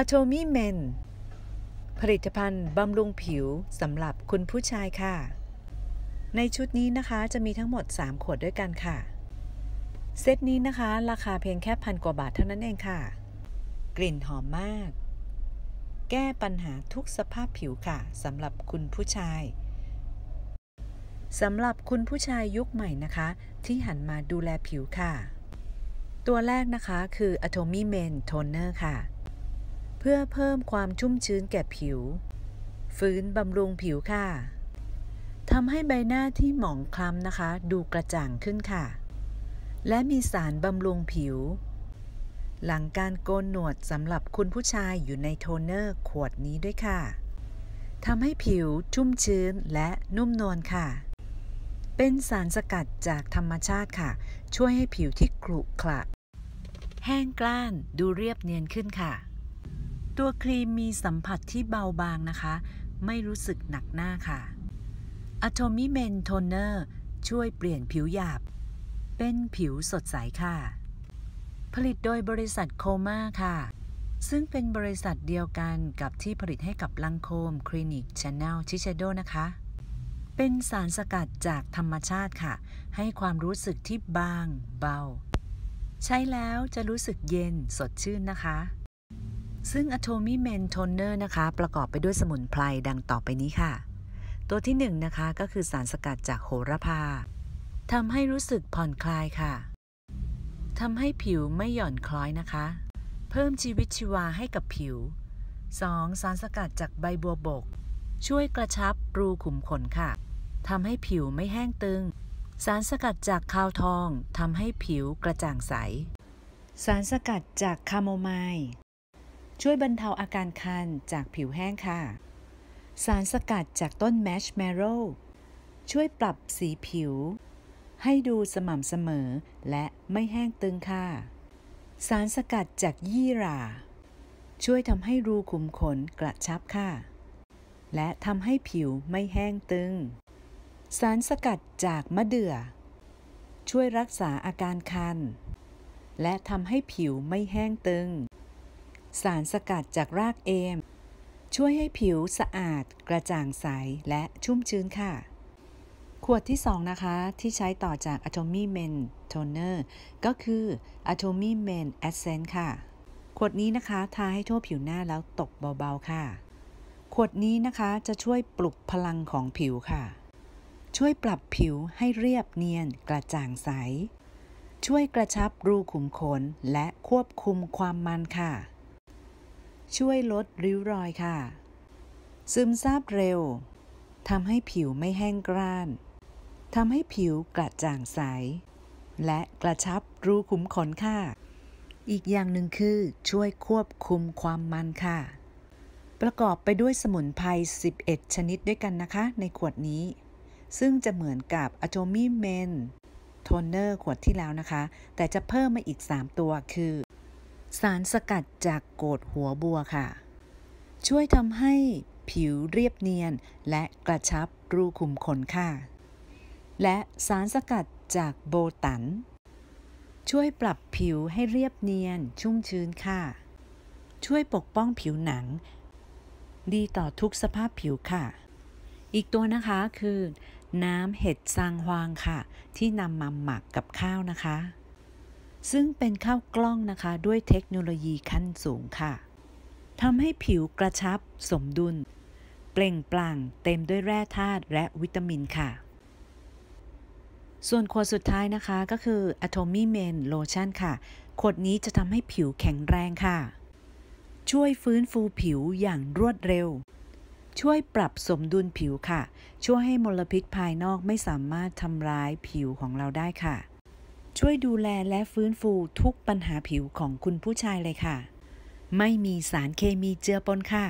Atomy Men ผลิตภัณฑ์บำรุงผิวสำหรับคุณผู้ชายค่ะ ในชุดนี้นะคะจะมีทั้งหมด 3 ขวดด้วยกันค่ะ เซตนี้นะคะ ราคาเพียงแค่พันกว่าบาทเท่านั้นเองค่ะ กลิ่นหอมมาก แก้ปัญหาทุกสภาพผิวค่ะสำหรับคุณผู้ชายสำหรับคุณผู้ชายยุคใหม่นะคะ ที่หันมาดูแลผิวค่ะ ตัวแรกนะคะคือ Atomy Men Toner ค่ะ เพื่อเพิ่มความชุ่มชื้นแก่ผิว ฟื้นบำรุงผิวค่ะทำให้ใบหน้าที่หมองคล้ำนะคะ ดูกระจ่างขึ้นค่ะ และมีสารบำรุงผิว หลังการโกนหนวดสำหรับคุณผู้ชายอยู่ในโทนเนอร์ขวดนี้ด้วยค่ะทำให้ผิวชุ่มชื้นและนุ่มนวลค่ะ เป็นสารสกัดจากธรรมชาติค่ะ ช่วยให้ผิวที่ขรุขระแห้งกร้านดูเรียบเนียนขึ้นค่ะ ตัวครีมมีสัมผัสที่เบาบางนะคะ ไม่รู้สึกหนักหน้าค่ะ Atomy Men Toner ช่วยเปลี่ยนผิวหยาบ เป็นผิวสดใสค่ะ ผลิตโดยบริษัท Kolmar ค่ะ ซึ่งเป็นบริษัทเดียวกันกับที่ผลิตให้กับ Lancôme Clinique Chanel Shiseido นะคะ เป็นสารสกัดจากธรรมชาติค่ะ ให้ความรู้สึกที่บางเบา ใช้แล้วจะรู้สึกเย็นสดชื่นนะคะ ซึ่ง Atomy Men Toner นะคะ ประกอบไปด้วยสมุนไพรดังต่อไปนี้ค่ะ ตัวที่1นนะคะก็คือสารสกัดจากโหระพาทำให้รู้สึกผ่อนคลายค่ะทำให้ผิวไม่หย่อนคล้อยนะคะ เพิ่มชีวิตชีวาให้กับผิว 2. สารสกัดจากใบบัวบก ช่วยกระชับรูขุมขนค่ะทำให้ผิวไม่แห้งตึง สารสกัดจากคาวทองทำให้ผิวกระจ่างใส สารสกัดจากคาโมไมล์ ช่วยบรรเทาอาการคันจากผิวแห้งค่ะ สารสกัดจากต้นแมชแมโรช่วยปรับสีผิว ให้ดูสม่ำเสมอและไม่แห้งตึงค่ะ สารสกัดจากยี่หร่า ช่วยทำให้รูขุมขนกระชับค่ะ และทำให้ผิวไม่แห้งตึง สารสกัดจากมะเดื่อ ช่วยรักษาอาการคัน และทำให้ผิวไม่แห้งตึง สารสกัดจากรากเอม ช่วยให้ผิวสะอาด กระจ่างใส และชุ่มชื้นค่ะ ขวดที่ 2 นะคะ ที่ใช้ต่อจาก Atomy Men Toner ก็คือ Atomy Men Essence ค่ะ ขวดนี้นะคะ ทาให้ทั่วผิวหน้าแล้วตกเบาๆค่ะ ขวดนี้นะคะจะช่วยปลุกพลังของผิวค่ะ ช่วยปรับผิวให้เรียบเนียนกระจ่างใสช่วยกระชับรูขุมขนและควบคุมความมันค่ะ ช่วยลดริ้วรอยค่ะ ซึมซาบเร็วทำให้ผิวไม่แห้งกร้านทำให้ผิวกระจ่างใส และกระชับรูขุมขนค่ะ อีกอย่างหนึ่งคือช่วยควบคุมความมันค่ะ ประกอบไปด้วยสมุนไพร 11 ชนิดด้วยกันนะคะ ในขวดนี้ ซึ่งจะเหมือนกับ Atomy Men Toner ขวดที่แล้วนะคะ แต่จะเพิ่มมาอีก 3 ตัวคือ สารสกัดจากโกดหัวบัวค่ะ ช่วยทำให้ผิวเรียบเนียนและกระชับรูขุมขนค่ะ และสารสกัดจากโบตัน ช่วยปรับผิวให้เรียบเนียนชุ่มชื้นค่ะ ช่วยปกป้องผิวหนัง ดีต่อทุกสภาพผิวค่ะ อีกตัวนะคะคือ น้ำเห็ดซางฮวางค่ะ ที่นำมาหมักกับข้าวนะคะ ซึ่งเป็นข้าวกล้องนะคะด้วยเทคโนโลยีขั้นสูงค่ะทำให้ผิวกระชับสมดุล เปล่งปลั่งเต็มด้วยแร่ธาตุและวิตามินค่ะ ส่วนขวดสุดท้ายนะคะก็คือ Atomy Men Lotion ค่ะ ขวดนี้จะทำให้ผิวแข็งแรงค่ะ ช่วยฟื้นฟูผิวอย่างรวดเร็ว ช่วยปรับสมดุลผิวค่ะ ช่วยให้มลพิษภายนอกไม่สามารถทำร้ายผิวของเราได้ค่ะ ช่วยดูแลและฟื้นฟูทุกปัญหาผิวของคุณผู้ชายเลยค่ะ ไม่มีสารเคมีเจือปนค่ะ